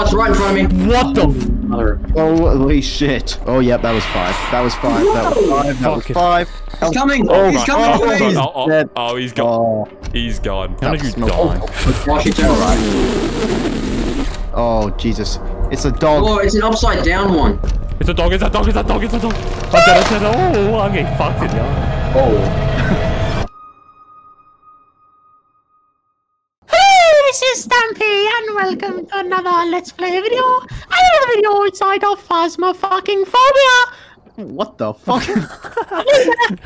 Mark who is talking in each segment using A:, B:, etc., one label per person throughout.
A: It's right in front of me.
B: What the?
C: Mother.
D: Holy shit. Oh, yep, that was five. That was five. That was five. That was five.
A: He's coming.
D: Oh,
A: He's
D: right.
A: coming
B: Oh,
A: for
B: oh,
A: me.
B: oh, oh,
D: dead.
B: oh, he's gone.
D: Oh,
B: He's gone. How did you die?
A: Watch it turn right.
D: oh, Jesus. It's a dog.
A: Oh, it's an upside down one.
B: It's a dog, it's a dog, it's a dog, it's a dog. I'm dead, Oh, I'm getting fucked in yeah.
C: Oh.
E: is Stampy, and welcome to another Let's Play video. Another video inside of Phasma fucking phobia.
D: What the fuck?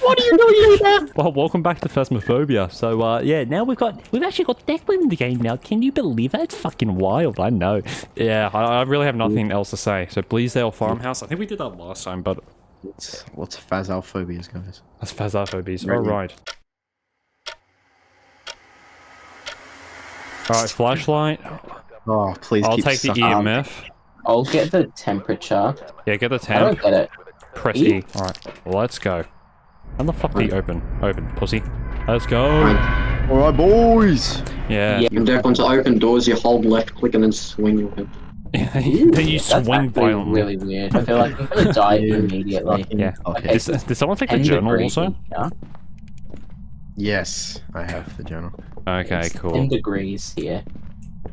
E: What are you doing, leader?
B: Well, welcome back to Phasmophobia. So, uh, yeah, now we've got, we've actually got Declan in the game now. Can you believe that? It's fucking wild, I know. Yeah, I, I really have nothing else to say. So, Bleasdale Farmhouse, I think we did that last time, but
D: what's, what's phasophobias, guys?
B: that's Phasophobies.
D: Right.
B: Alright. Alright, flashlight.
D: Oh, please
B: I'll
D: keep
B: take the
D: sucking.
B: EMF.
C: Um, I'll get the temperature.
B: Yeah, get the temp.
C: I don't get it.
B: Press
C: E?
B: E. Alright, let's go. How the fuck do you open? Open, pussy. Let's go.
D: All right, boys.
B: Yeah.
C: Yeah.
A: You can definitely to open doors, you hold left click and then swing your head.
B: then you
C: That's
B: swing
C: actually
B: violently.
C: really weird. I feel like I'm gonna die immediately.
B: Yeah.
D: Okay.
B: Does, did someone take the
C: 10
B: journal also?
C: in here.
D: Yes, I have the journal.
B: Okay,
C: It's
B: cool.
C: 10 degrees here.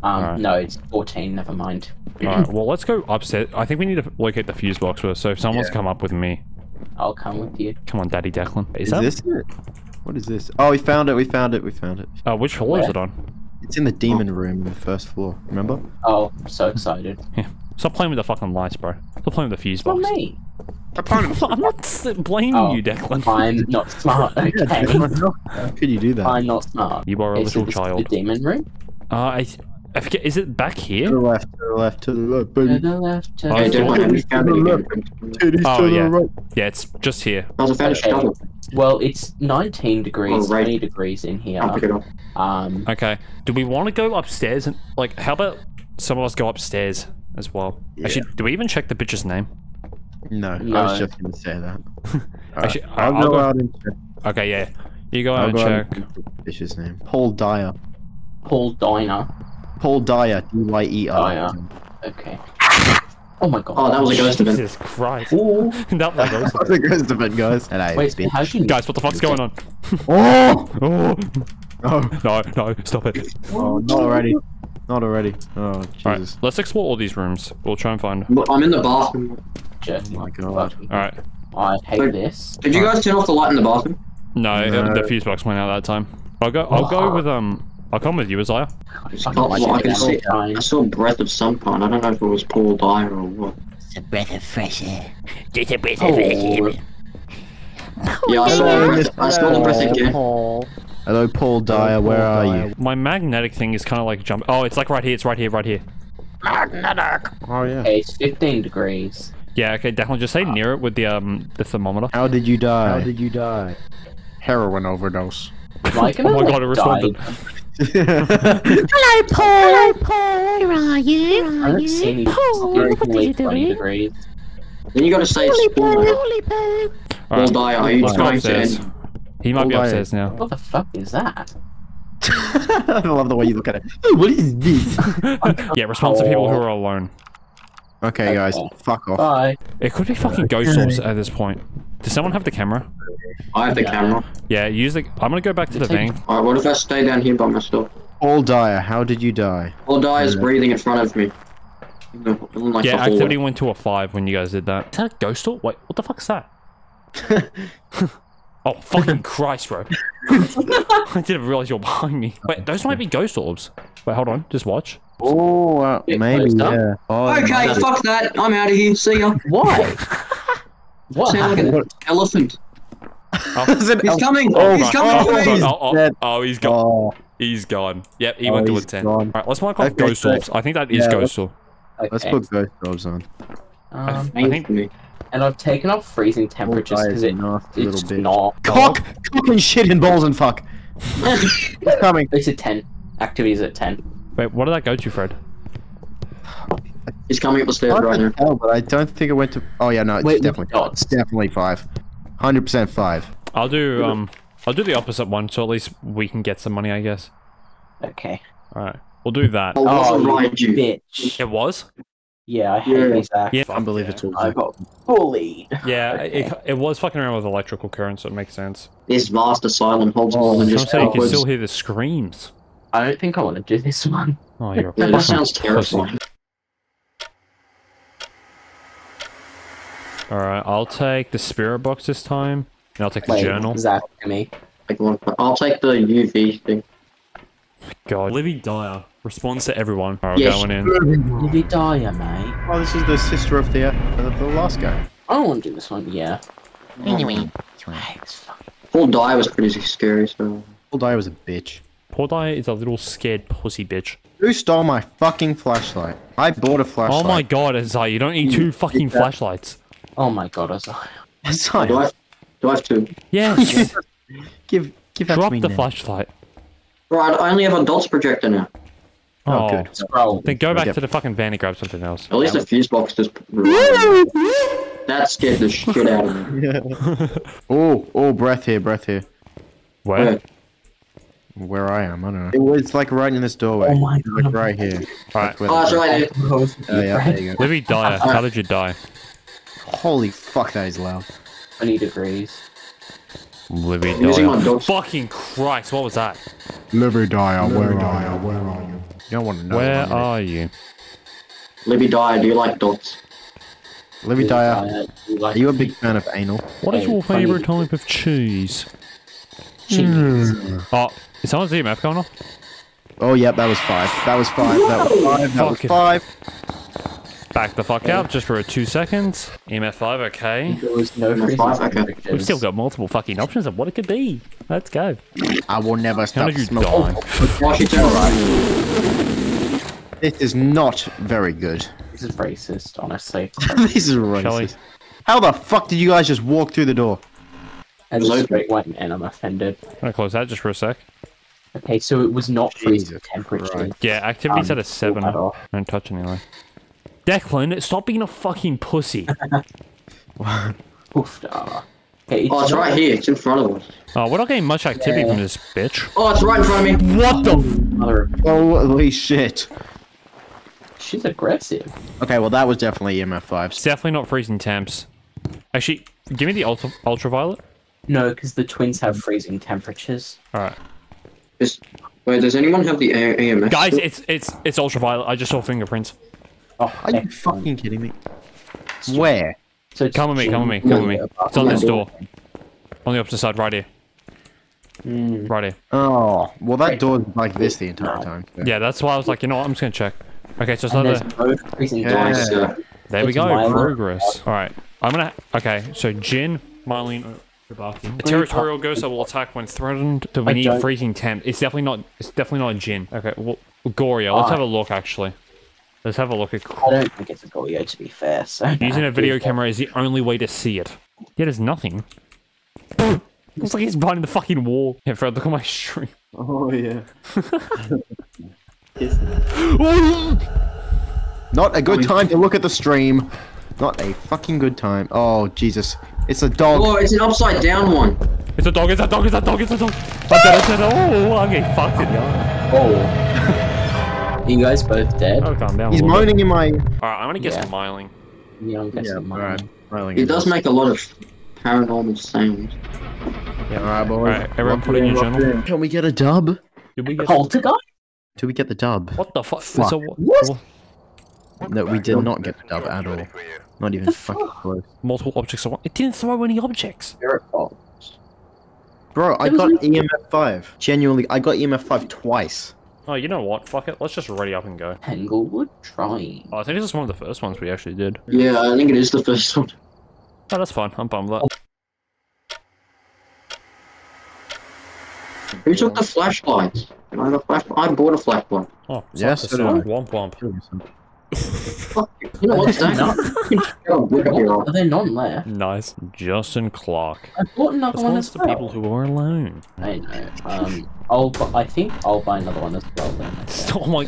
C: Um,
B: Alright.
C: no, it's 14. Never mind.
B: Alright, well, let's go upstairs. I think we need to locate the fuse box first. So if someone's
D: Yeah.
B: come up with me,
C: I'll come with you.
B: come on, Daddy Declan. Is,
D: Is
B: that?
D: this it? What is this? Oh, we found it. We found it. We found it.
B: Uh, which floor is it on?
D: It's in the demon room on the first floor. Remember?
C: Oh, I'm so excited.
B: Yeah. Stop playing with the fucking lights, bro. Stop playing with the fuse
C: Not
B: box.
C: me.
B: I'm not blaming
C: Oh,
B: you, Declan.
C: I'm not smart. Okay.
D: How could you do that?
C: I'm not smart.
B: You are a
C: Okay, so
B: little
C: this is
B: child.
C: The demon room.
B: Uh, I, I forget. Is it back
D: To
B: here?
D: the left. To the left. To the left.
C: To the left. To
B: Oh,
C: the
B: it's
A: Declan, have you found it
B: Oh, yeah.
D: right.
B: Yeah, it's just here.
A: How's a fetish
C: Okay. Well, it's 19 degrees,
A: Oh, right.
C: 20 degrees in here.
A: I'll pick it up.
C: Um,
B: Okay. Do we want to go upstairs and like? How about some of us go upstairs as well?
D: Yeah.
B: Actually, do we even check the bitch's name?
D: No, I was just gonna say that.
B: Actually,
D: Alright,
B: I-
D: I'll,
B: I'll
D: go
B: go-
D: out and check.
B: Okay, yeah. You go
D: I'll
B: out and
D: go out
B: check.
D: and check the name. Paul Dyer.
C: Paul Diner.
D: Paul Dyer. D Y E R.
C: Dyer. Okay. Oh my god.
A: Oh, that was a ghost event.
B: Jesus Christ.
C: Ooh.
B: that was ghost.
D: That's a ghost event, guys. Hello,
C: Wait,
D: bitch.
C: how'd you
B: Guys, what the fuck's going on?
D: Oh!
B: Oh,
D: Oh,
B: no, no, stop it.
D: oh, not already. Not already. Oh,
B: Alright,
D: Jesus.
B: let's explore all these rooms. We'll try and find.
A: I'm in the bathroom.
C: Just
D: Oh my God.
B: Alright.
C: I hate this.
A: Did you guys turn off the light in the bathroom?
B: No,
D: No.
B: the fuse box went out that time. I'll go. I'll go with um. I'll come with you, Isaiah.
C: I
A: It's not
C: fucking
A: what I can see. I saw a breath of some kind. I don't know if it was Paul Dyer or what.
E: It's a breath of fresh air. Just a breath
C: Oh,
E: of fresh air.
A: Yeah, I saw,
D: Hello,
A: breath, I saw the breath again.
D: Paul. Hello, Paul Dyer. Where are you?
B: My magnetic thing is kind of like jump. Oh, it's like right here. It's right here. Right here. Magnetic.
D: Oh yeah.
C: Okay, it's 15 degrees.
B: Yeah. Okay. Definitely just stay near it with the um the thermometer.
D: How did you die? How did you die? Heroin overdose.
C: Am
B: Oh my
C: like,
B: God, it responded.
E: Hello, Paul. Hello, Paul. Where are you? Where
C: I
E: are
C: don't see
E: you?
C: any
E: Paul, what are you
C: 20
E: doing?
C: degrees.
A: Then you gotta say
E: Holy
A: it's Paul.
E: Paul, holy Paul.
A: Paul
B: Alright.
A: Dyer, are you trying to end?
B: He might be
D: Hold
B: upstairs now.
C: What the fuck is that?
D: I love the way you look at it. Oh, what is this?
B: yeah. Respond to people who are alone.
D: Okay, guys,
C: Okay.
D: fuck off.
C: Bye.
B: It could be fucking ghost orbs at this point. Does someone have the camera?
A: I have the
C: Yeah.
A: camera.
B: Yeah. Use the. I'm gonna go back to the
C: Take-
B: thing.
A: Alright, what if I stay down here by myself?
D: Paul Dyer, how did you die?
A: Paul Dyer's
D: Yeah.
A: breathing in front of me. In the- in like
B: Yeah. Activity went to a five when you guys did that. Is that a ghost orb? Wait. What the fuck's that? Oh fucking Christ, bro! I didn't realize you're behind me. Wait, those might be ghost orbs. Wait, hold on. Just watch.
D: Oh, uh, maybe, yeah. Oh,
A: Okay,
D: no.
A: fuck that. I'm out of here. See ya.
C: Why? what
A: Sound like an elephant.
D: Is it-
A: He's coming.
D: Oh,
A: he's
D: my-
A: coming
D: oh,
A: for
D: he's
B: oh, oh,
D: dead.
B: oh, he's gone.
D: Oh,
B: He's gone. Yep, he
D: Oh,
B: went to a 10.
D: gone.
B: Alright, let's mark off
D: Okay,
B: ghost
D: so-
B: orbs. I think that is
D: Yeah,
B: ghost orb.
D: let's put ghost orbs on.
C: Um,
B: I think-
C: and I've taken off freezing temperatures
D: Paul
C: because
D: Dyer's
C: it,
D: a nasty
C: it's
D: little
C: not.
D: Cock! Cock and shit and balls and fuck. It's coming.
C: It's at 10. Activity's at 10.
B: Wait, what did that go to, Fred?
A: He's coming up the stairs
D: I
A: right now.
D: can tell, but I don't think it went to. Oh yeah, no, it's
C: Wait,
D: definitely.
C: dots.
D: It's definitely five. Hundred percent five.
B: I'll do um I'll do the opposite one so at least we can get some money, I guess.
C: Okay.
B: Alright. We'll do that.
A: I wasn't
C: Oh,
A: right, you.
C: Bitch.
B: It was?
C: Yeah, I hate
A: Yeah.
C: these acts.
B: Yeah.
D: Unbelievable.
C: I got bullied.
B: Yeah, it, it was fucking around with electrical current, so it makes sense.
A: This vast asylum holds
C: Oh,
A: more than
B: I'm
A: just
B: saying you can still hear the screams.
C: I don't think I want to do this one.
B: Oh, you're a
A: Yeah, that sounds terrifying.
B: Alright, I'll take the spirit box this time, and I'll take the
C: Wait,
B: journal.
C: exactly me.
A: I'll take the UV thing.
B: God. Livy Dyer responds to everyone. Alright,
A: Yes.
B: we're going in.
C: Did he die, mate?
D: Oh, this is the sister of the, uh, the, the last guy.
C: I don't want to do this one. Yeah.
E: Anyway,
C: Hey, it's fine.
A: Paul die was pretty scary, so.
D: Paul Dyer was a bitch.
B: Poor Dyer is a little scared pussy bitch.
D: Who stole my fucking flashlight? I bought a flashlight.
B: Oh my god, Isaiah, you don't need two fucking flashlights.
C: Oh my god, Isaiah.
A: Do
D: Isaiah,
A: I, do I have two?
B: Yes!
D: give give that
B: Drop
D: to me Drop
B: the
D: now.
B: flashlight.
A: Right, I only have a dots projector now.
D: Oh, oh. good.
C: Scroll.
B: Then go back
D: Yep.
B: to the fucking van and grab something else.
A: At least the fuse box just. that scared the shit out of me.
D: Oh, oh, breath here, breath here.
B: Where?
A: Wait,
D: Where I am, I don't know. It was like right in this doorway.
C: Oh my
D: Like right here.
B: Alright.
D: where
A: Oh, that's right. It,
D: Oh, yeah, there you go.
B: Livy Dyer, how did you die?
D: Holy fuck, that is loud.
C: 20 degrees.
B: Livy
A: I'm
B: Dyer. Fucking Christ, what was that?
D: Liver Dyer, where are you? Where are you? You don't want to know.
B: Where
D: am
B: are you?
A: Libby Dyer, do you like dots?
D: Livy Dyer,
C: Uh, you like
D: are you a big fan of anal?
B: What is your favourite type of cheese?
C: cheese?
B: Oh, is someone's EMF going off?
D: Oh, yep, that was five. That was five. That was five. That was
B: Fuck it.
D: five.
B: Back the fuck up just for two seconds. EMF 5, okay.
C: There was no
A: No, five, okay.
B: We've still got multiple fucking options of what it could be. Let's go.
D: I will never
B: How
D: stop
B: did you
D: smoking.
B: die?
A: Oh, Washington, right?
D: This is not very good.
C: This is racist, honestly.
D: this is
B: Shelley.
D: racist. How the fuck did you guys just walk through the door?
C: And
A: Hello?
C: straight went and I'm offended.
B: I'm gonna close that just for a sec.
C: Okay, so it was not freezing
D: Jesus
C: temperature.
D: Christ.
B: Yeah, activity's
C: Um,
B: at a 7.
C: pull.
B: Don't touch anyway. Declan, stop being a fucking pussy.
C: Oof. Okay,
A: Oh, it's right here. It's in front of us.
B: Oh, we're not getting much activity
C: Yeah.
B: from this bitch.
A: Oh, it's right in front of me.
B: What the?
C: Mother-
D: Holy shit.
C: She's aggressive.
D: Okay, well that was definitely EMF five.
B: It's definitely not freezing temps. Actually, give me the ultra ultraviolet.
C: No, because the twins have freezing temperatures.
B: All right,
A: Is, wait, does anyone have the A- AMS?
B: guys,
A: still?
B: it's it's it's ultraviolet. I just saw fingerprints.
C: Oh,
D: Are you
C: excellent.
D: fucking kidding me? Where?
C: So it's
B: Come with me, come with me, come with me. It's on this door. On the opposite side, right here,
C: Mm,
B: right here.
D: Oh, well that door's like this the entire time. so-
B: Yeah, that's why I was like, you know what? I'm just gonna check. Okay, so it's
C: and
B: not
C: there's
B: the.
D: Yeah.
A: Nice,
C: temperatures.
A: uh,
B: There we go.
C: Milo.
B: Progress. All right, I'm gonna. Okay, so Jinn, Marlene, Obake. A territorial ghost that will attack when threatened. So we
C: I
B: need
C: don't-
B: freezing temp. It's definitely not. It's definitely not a Jinn. Okay, well, Goryo. Let's have a look. Actually, let's have a look at.
C: I don't think it's a Goryo to be fair. So
B: Using a video camera is the only way to see it. Yeah, there's nothing. Looks like he's behind the fucking wall. Yeah, Fred, look at my stream.
D: Oh yeah. Not a good time to look at the stream. Not a fucking good time. Oh Jesus! It's a dog.
A: oh, it's an upside down one.
B: It's a dog, it's a dog, it's a dog, it's a dog. I did oh, oh, it, I did it. Oh, I'm getting fucked in the eye.
C: Oh. You guys both dead?
B: Oh, calm down.
D: He's
B: a little bit.
D: moaning in my.
B: Alright, I'm gonna get
C: Yeah.
B: smiling.
C: Yeah, I'm guessing
D: Yeah,
C: mine.
D: alright. Smiling
A: It does make a lot of paranormal sounds.
D: Yeah, Alright, boys.
B: Alright, everyone put in your journal.
D: Can we get a dub?
B: Did we get...
C: Poltergeist?
D: Do we get the dub?
B: What the fuck?
D: Fuck.
B: So, what?
C: What?
D: No, we did not get the dub at all. Not even fucking close.
B: Multiple objects at once. It didn't throw any objects.
C: Spirit box.
D: Bro, I
C: There
D: got
C: was
D: EMF 5. Genuinely, I got EMF 5 twice.
B: Oh, you know what? Fuck it. Let's just ready up and go.
C: Tanglewood Drive.
B: Oh, I think this is one of the first ones we actually did.
A: Yeah, I think it is the first one.
B: Oh, that's fine. I'm bummed with that.
A: Who took the flashlights? Can I have a flashlight? I bought a flashlight.
B: Oh,
D: Yes,
B: yes,
D: so did I.
B: Womp womp.
A: Fuck you. You know what, Zach?
C: No.
A: Good hero.
C: Are there none left?
B: Nice. Justin Clark.
C: I bought another
B: As
C: one as
B: as the people who are alone.
C: I know. Um, I'll. bu- I think I'll buy another one as well then.
B: Oh my...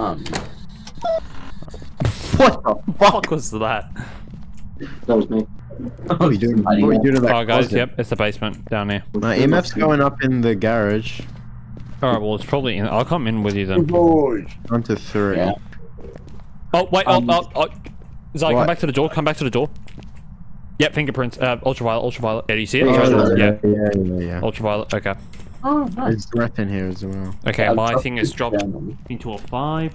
C: Um,
D: What the
B: fuck
D: fuck?
B: was that?
A: That was me.
D: What are you doing? What are you doing to that
B: Oh, guys,
D: closet?
B: yep, it's the basement down there.
D: My EMF's going up in the garage.
B: Alright, well, it's probably in. I'll come in with you then.
D: On to three.
C: Yeah.
B: Oh, wait,
C: Um,
B: oh, oh, oh. Zai, come back to the door, come back to the door. Yep, fingerprints. Uh, ultraviolet, ultraviolet. Yeah, do you see it?
A: Oh,
B: It's
A: yeah,
D: yeah, yeah, yeah.
B: Ultraviolet, okay.
C: Oh, nice.
D: There's breath in here as well.
B: Okay,
C: I'll
B: my
C: drop
B: thing is dropped
C: down.
B: into a 5.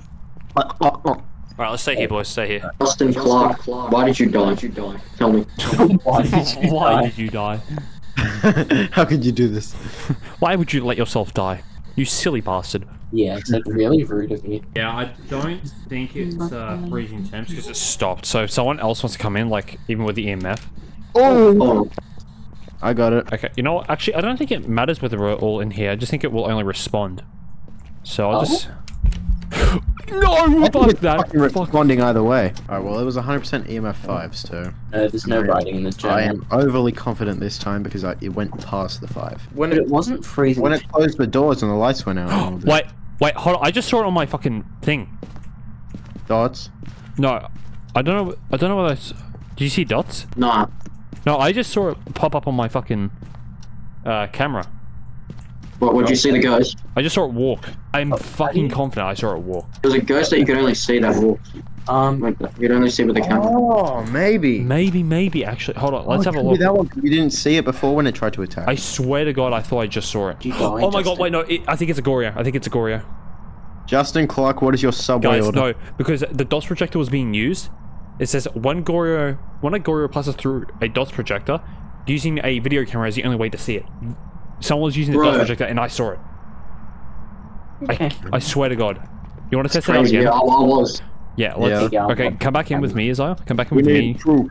D: Oh, oh, oh.
B: Alright, let's stay here, boys, stay here.
A: Justin Clark, why did you die? Did you die? Tell me.
C: Why did you
B: Why did you die?
D: How could you do this?
B: Why would you let yourself die? You silly bastard.
C: Yeah, it's like really rude of you.
B: Yeah, I don't think it's uh, freezing temps because it stopped. So if someone else wants to come in, like even with the EMF.
D: Oh!
A: Oh,
D: I got it.
B: Okay, you know what? Actually, I don't think it matters whether we're all in here. I just think it will only respond. So I'll
C: Oh.
B: just. No, fuck that.
D: Fucking
B: Fuck.
D: responding either way. Alright, well, it was 100% EMF 5, so
C: Uh, there's no writing in the journal.
D: I am overly confident this time because I, it went past the 5. When it,
C: it wasn't freezing.
D: when it closed the doors and the lights went out, and all the
B: Wait, wait, hold on. I just saw it on my fucking thing.
D: dots.
B: No, I don't know. I don't know what I. s- Do you see dots?
A: nah.
B: No, I just saw it pop up on my fucking uh, camera.
A: What, would you see the ghost?
B: I just saw it walk. I'm
C: Oh,
B: fucking confident I saw it walk.
A: There's a ghost that you could only see that walk.
C: Um,
A: Like that. You could only see it with the camera.
D: Oh, maybe.
B: Maybe, maybe actually. Hold on. Let's
D: Oh,
B: have a
D: it could
B: look.
D: That one. You didn't see it before when it tried to attack.
B: I swear to God, I thought I just saw it. Oh my God! Wait, no. It, I think it's a Goryo. I think it's a Goryo.
D: Justin Clark, what is your subway
B: Guys,
D: order?
B: no, because the DOS projector was being used. It says one Goryo, when a Goryo passes through a DOS projector, using a video camera is the only way to see it. Someone was using the DOS projector and I saw it.
C: Okay.
B: I swear to God. You want to test it out again?
A: Yeah, I, I was.
B: Yeah, let's.
C: Yeah.
B: Okay, come back in with me, Isaiah. Come back in
D: We
B: with me.
D: proof.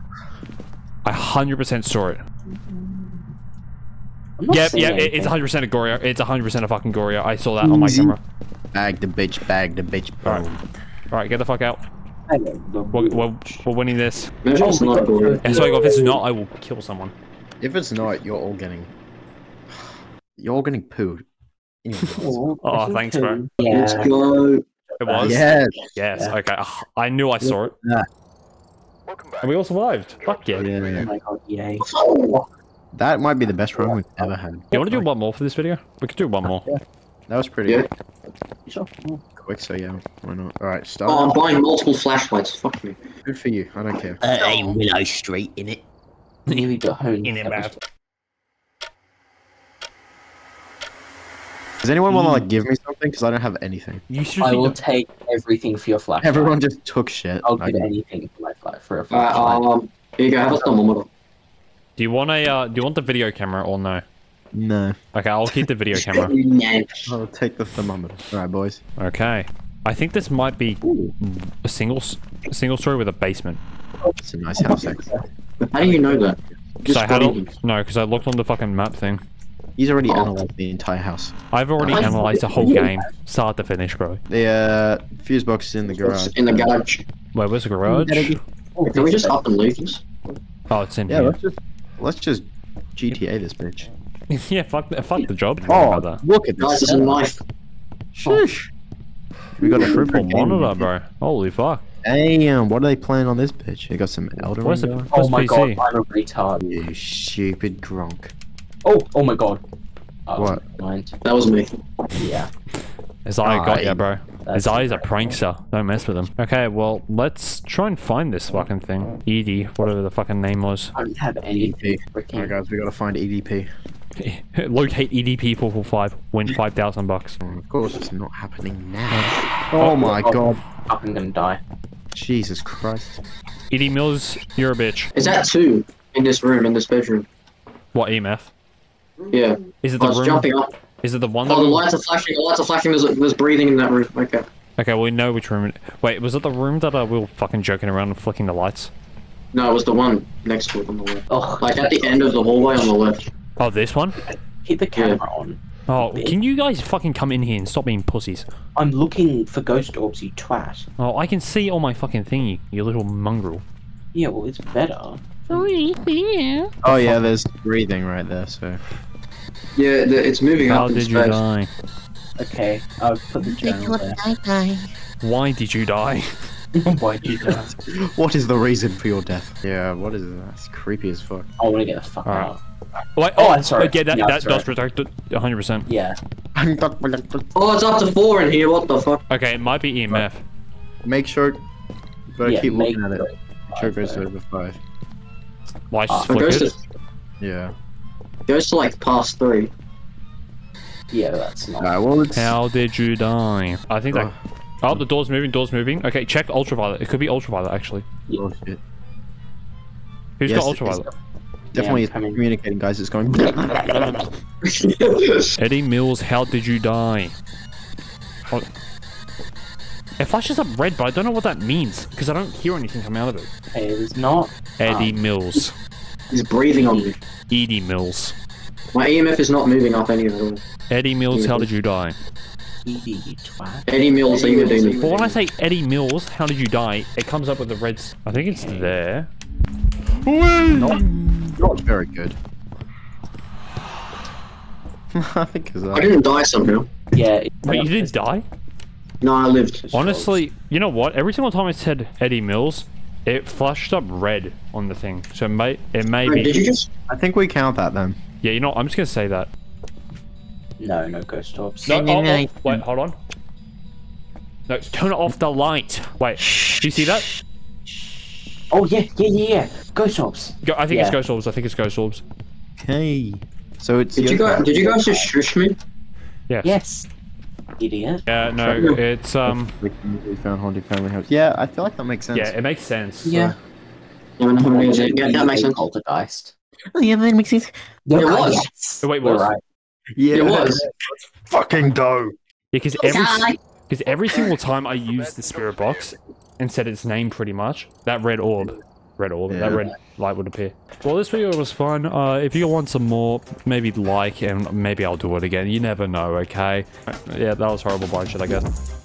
B: I 100% saw it.
C: I'm
B: Yep, it, it's
C: anything.
B: 100% a Goryo. It's 100% a fucking Goryo. I saw that on my camera.
D: Bag the bitch, bag the bitch.
B: Alright.
D: boom.
B: Alright, get the fuck out.
C: Hello,
B: We're, we're, we're winning this.
A: Maybe it's not a glory.
B: And so, if it's not, I will kill someone.
D: If it's not, you're all getting. You're all getting pooed. In your mouth.
C: Oh,
B: Oh, thanks, bro.
C: cool.
A: Let's go.
B: It was?
D: yes.
B: Yes,
C: Yeah.
B: okay. Ugh, I knew I saw it.
D: Yeah.
B: And we all survived. Fuck yeah.
D: Yeah,
C: Oh
D: yeah.
C: my god, yay.
D: That might be the best run we've ever had.
B: You want to do one more for this video? We could do one more. Yeah.
D: That was pretty
A: Yeah.
C: Sure.
D: quick, so yeah, why not? Alright, start.
A: Oh, I'm buying multiple flashlights. Fuck me.
D: Good for you, I don't care.
F: Uh, a Willow Street in it.
C: Nearly got home.
B: In it, man.
D: Does anyone want to like give me something? Because I don't have anything.
B: You should
C: I will
B: see
C: take everything for your flashlight.
D: Everyone just took shit.
C: I'll
D: I-
C: give anything for my flight for a
A: Uh, um, here you go. Have a thermometer.
B: Do you want a? Uh, do you want the video camera or no?
D: No.
B: Okay, I'll keep the video camera.
A: No.
D: I'll take the thermometer. Alright, boys.
B: Okay. I think this might be a single, s- a single story with a basement.
D: It's a nice house.
A: How do you know that?
B: Because I had a, no, because I looked on the fucking map thing.
D: He's already
A: Oh.
D: analyzed the entire house.
B: I've already
A: I-
B: analyzed the whole game, start to finish, bro.
D: The uh, fuse box is in the garage.
A: It's in the garage.
B: Wait, where's the garage?
A: Can we just up and leave this?
B: Oh, it's in
D: Yeah,
B: here.
D: let's just let's just GTA this bitch.
B: yeah, fuck, the- fuck the job.
D: Oh,
B: About that.
D: look at
A: Guys,
D: this.
A: there's a knife.
D: Shush. We got a triple
B: Triple monitor, bro. Holy fuck.
D: Damn, what are they playing on this bitch? They got some Elden
B: Where's the
D: Ring
B: where's
C: Oh my
B: PC?
C: god, I'm a retard.
D: You stupid gronk.
C: Oh, oh my god. Oh,
D: What?
C: Mind.
A: That was me.
C: Yeah.
B: Isaiah got ya, bro.
C: That's
B: Isaiah's a prankster. Don't mess with him. Okay, well, let's try and find this fucking thing. Edie, whatever the fucking name was.
C: I don't have anything.
D: EDP.
C: Freaking.
D: Alright, guys, we gotta find EDP.
B: Locate EDP 445. Win 5,000 bucks.
D: Oh, of course, it's not happening now. Oh my god.
C: I'm gonna die.
D: Jesus Christ.
B: Edie Mills, you're a bitch.
A: Is that two in this room, in this bedroom?
B: What EMF?
A: Yeah.
B: Is it
A: I
B: the
A: was
B: room?
A: jumping up.
B: Is it the one that?
A: Oh, the lights are flashing. The lights are flashing. There's, there's breathing in that room. Okay.
B: Okay, well, we know which room. It... Wait, was it the room that uh, we were fucking joking around and flicking the lights?
A: No, it was the one next to it on the left.
C: Oh,
A: Like at the end of the hallway on the left.
B: Oh, this one?
C: keep the camera on.
B: Oh, can you guys fucking come in here and stop being pussies?
C: I'm looking for ghost orbs, you twat.
B: Oh, I can see all my fucking thingy, you little mongrel.
C: Yeah, well, it's better.
D: Oh yeah, there's breathing right there, so.
A: Yeah, the, it's moving
B: How
A: up in
B: did you
A: space.
B: die?
C: Okay, I'll put the journal there.
B: Why did you die?
C: Why did you die?
D: What is the reason for your death? Yeah, what is that? That's creepy as fuck.
C: I want to get the fuck
B: Alright.
C: out.
B: Wait,
C: oh, oh, I'm sorry.
B: Yeah, that,
C: Yeah,
B: that
C: sorry.
B: does protect it 100%.
C: Yeah.
A: Oh, it's up to four in here. What the fuck?
B: Okay, it might be E EMF.
D: Make sure. You gotta
C: Yeah,
D: keep looking at it.
C: sure
D: Make sure it goes to over five.
B: Lights just
A: It goes
B: flickered.
A: to,
D: Yeah.
A: goes to like past three.
C: Yeah, that's not.
D: Alright, well.
B: How did you die? I think that. Oh, the door's moving. Door's moving. Okay, check ultraviolet. It could be ultraviolet actually.
D: Oh, shit.
B: Who's
D: Yes,
B: got ultraviolet?
D: Definitely
C: Yeah,
D: it's
C: I'm coming.
D: communicating, guys. It's going.
B: Eddie Mills, how did you die? Oh. It flashes up red, but I don't know what that means because I don't hear anything coming out of it.
C: It is not.
B: Eddie
C: Um,
B: Mills.
A: He's breathing on me.
B: Edie Mills.
A: My EMF is not moving up any of them.
B: Eddie Mills, how did you die?
C: Edie, you twat.
A: Eddie Mills, even do me.
B: But when I say Eddie Mills, how did you die? It comes up with the red. I think it's there.
D: not, not very good. I think it's
A: I didn't die somehow.
C: Yeah. it-
B: Wait, you didn't die?
A: No, I lived.
B: Honestly, you know what? Every single time I said Eddie Mills, it flashed up red on the thing. So it may it may
A: Wait, did you
B: be.
A: just?
D: I think we count that then.
B: Yeah, you know, what? I'm just gonna say that.
C: No, no ghost orbs.
B: No, oh, oh, wait, hold on. No, turn off the light. Wait, do you see that?
C: Oh yeah, yeah, yeah, yeah. Ghost orbs.
B: Go, I think it's ghost orbs. I think it's ghost orbs.
D: Okay. So it's.
A: Did you
D: your-
A: guys? Did you guys just shush me?
B: Yes.
C: Yes. Idiot.
B: Yeah, no, it's um.
D: We found haunted family house. Yeah, I feel like that makes sense.
B: Yeah, it makes sense.
C: Yeah.
A: I don't know how many is it. Yeah, that makes sense.
C: Poltergeist.
D: Oh, yeah, that makes sense.
A: It was.
C: Yes.
B: Oh, wait,
C: We're
B: what?
C: right.
D: Yeah,
A: It was.
D: Fucking dope.
B: Because every because every single time I use the spirit box and said its name, pretty much that red orb, red orb, that red light would appear. Well, this video was fun. Uh, if you want some more, maybe like and maybe I'll do it again. You never know. Okay. Yeah, that was horrible bunch shit. I guess.